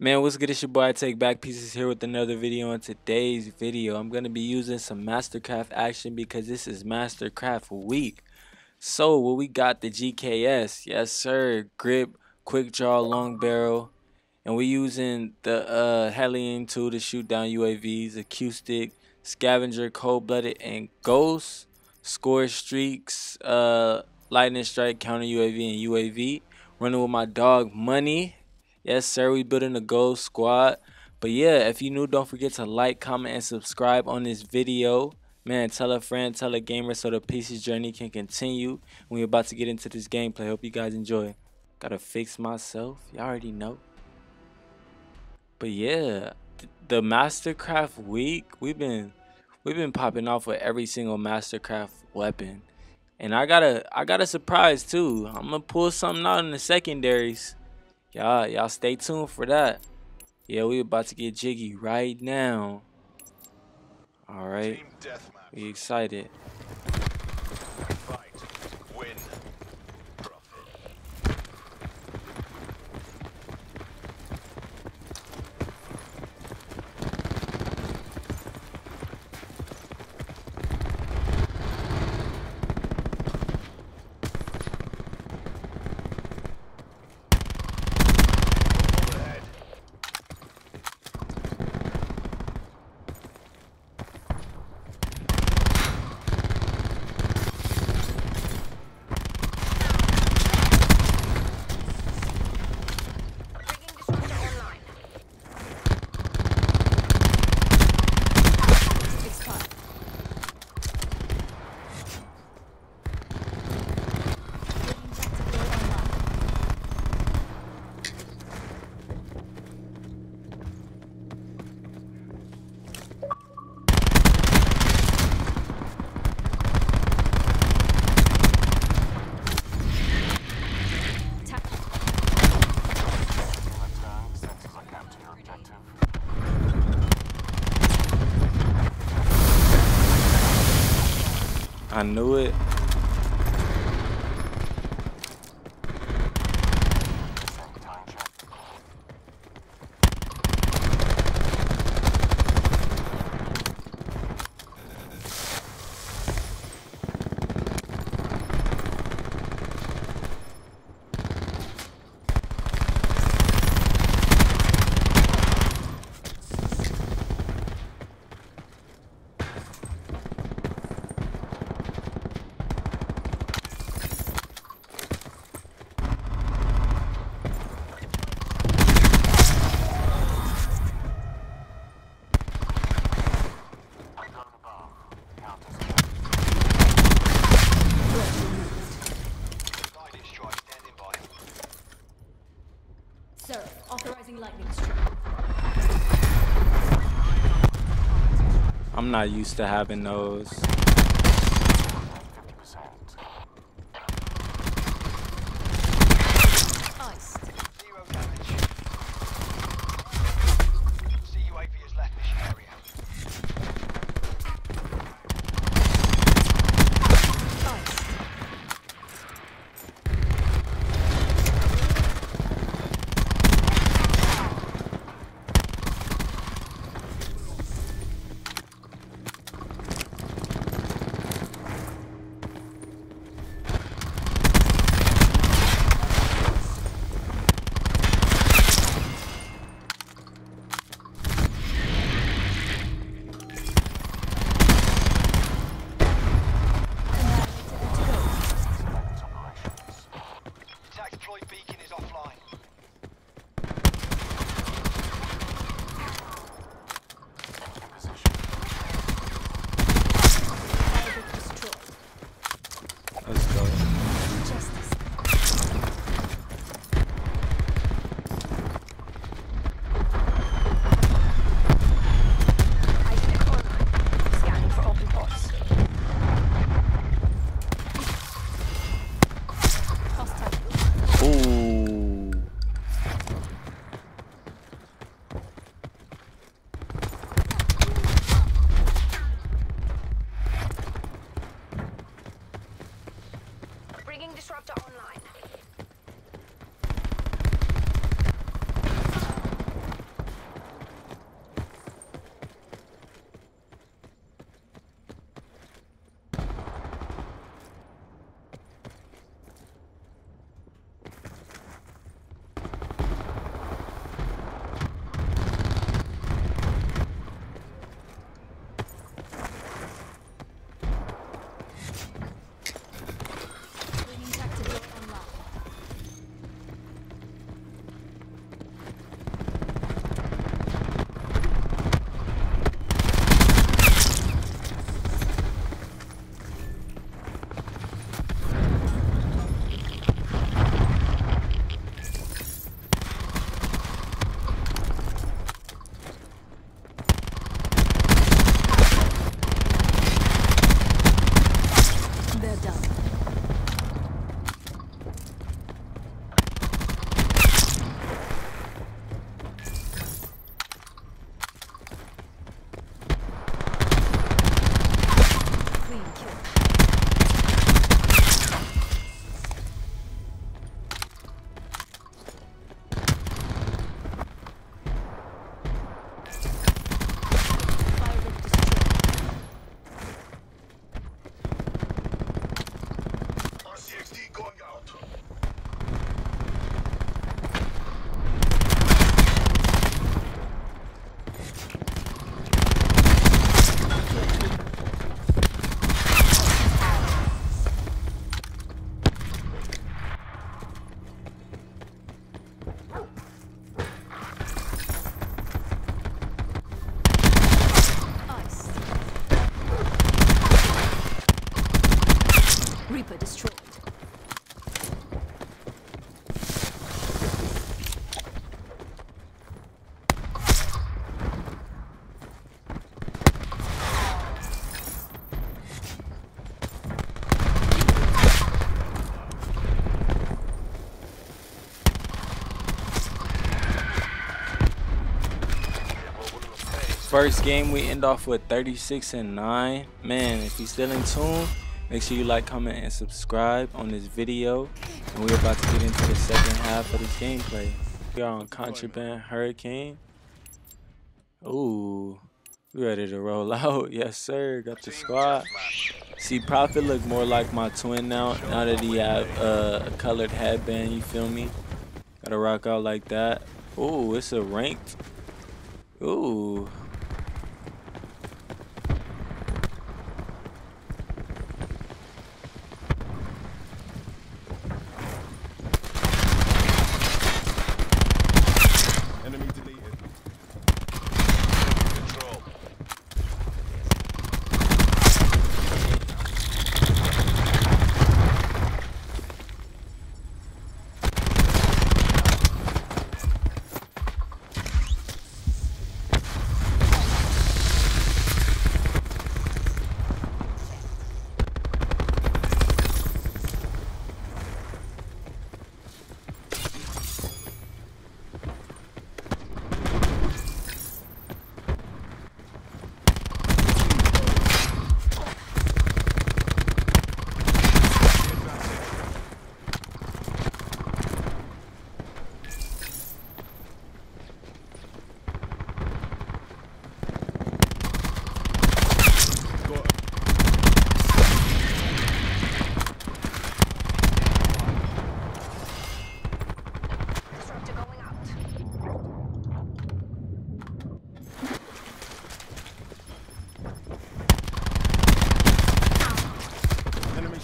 Man, what's good? It's your boy, I Take Back Pieces here with another video. In today's video, I'm going to be using some Mastercraft action because this is Mastercraft week. So, what we got the GKS. Yes, sir. Grip, quick draw, long barrel. And we're using the uh, Hellion tool to shoot down UAVs, acoustic, scavenger, cold-blooded, and ghost. Score streaks, uh, lightning strike, counter UAV, and UAV. Running with my dog, Money. Yes, sir, we building a gold squad. But yeah, if you new, don't forget to like, comment, and subscribe on this video. Man, tell a friend, tell a gamer so the pieces journey can continue. We're about to get into this gameplay. Hope you guys enjoy. Gotta fix myself. Y'all already know. But yeah, the Mastercraft week, we've been we've been popping off with every single Mastercraft weapon. And I got a I got a surprise too. I'm gonna pull something out in the secondaries. Y'all, y'all stay tuned for that. Yeah, we about to get jiggy right now. All right, we excited. I knew it. Sir, authorizing lightning strike. I'm not used to having those. destroyed. First game we end off with 36 and 9. Man, if he's still in tune, make sure you like comment and subscribe on this video. And we're about to get into the second half of this gameplay. We are on contraband hurricane. Ooh, we ready to roll out. Yes sir. Got the squad. See prophet look more like my twin now now that he have uh, a colored headband you feel me? Gotta rock out like that. Ooh, it's a ranked. Ooh.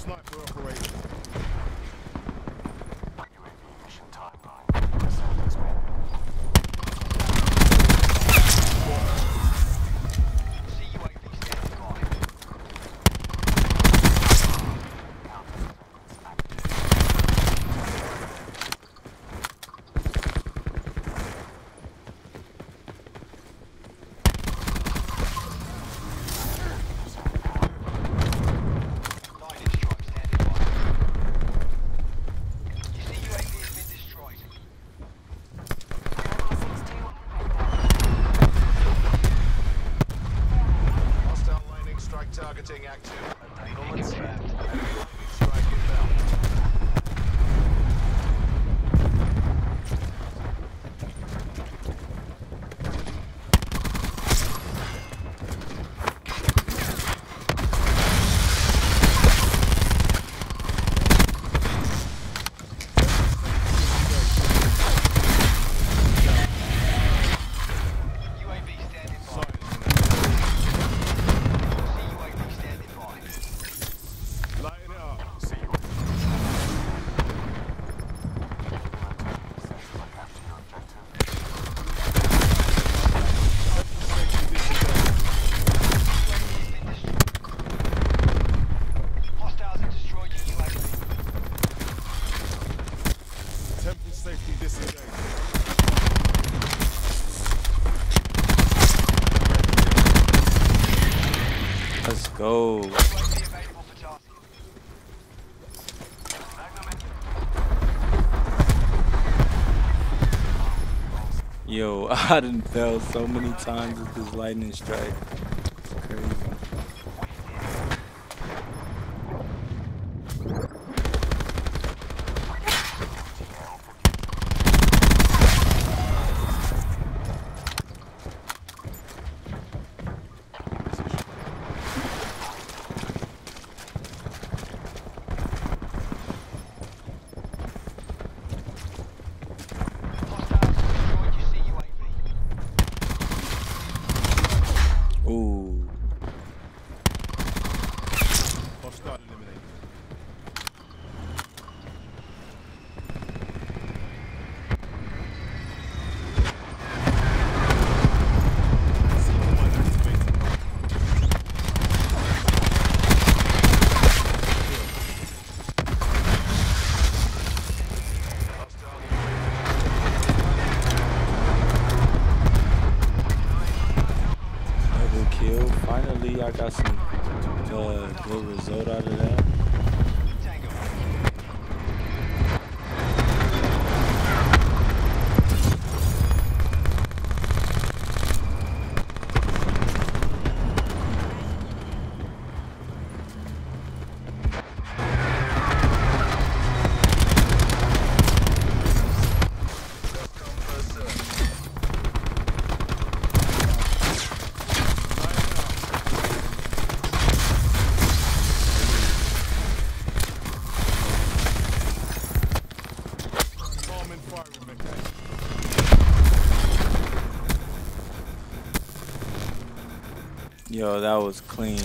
Sniper operator. Yo, I done fell so many times with this lightning strike. It's crazy. Hostiles have destroyed your CUAV. Ooh. Hostile eliminated. Season one activated. Double kill. Finally, I got some uh, good result out of that. Tango. Yo, that was clean.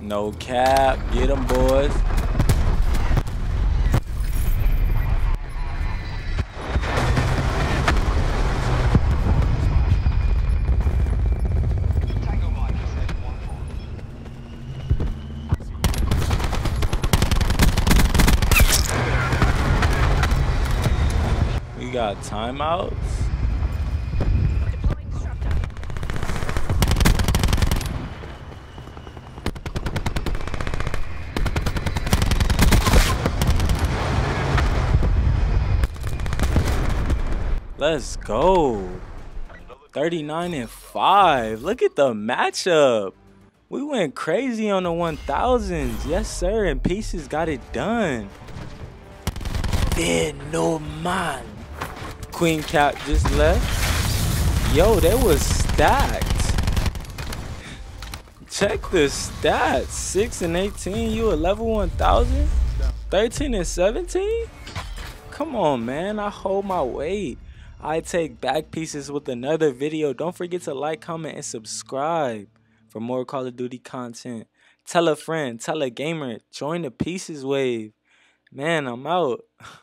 No cap. Get them, boys. Got timeouts. Let's go. 39 and 5. Look at the matchup. We went crazy on the 1000s. Yes, sir. And Pieces got it done. Man. Queen Cap just left. Yo, that was stacked. Check the stats. 6 and 18. You a level 1000? 13 and 17? Come on, man. I hold my weight. I take back pieces with another video. Don't forget to like, comment, and subscribe for more Call of Duty content. Tell a friend, tell a gamer, join the pieces wave. Man, I'm out.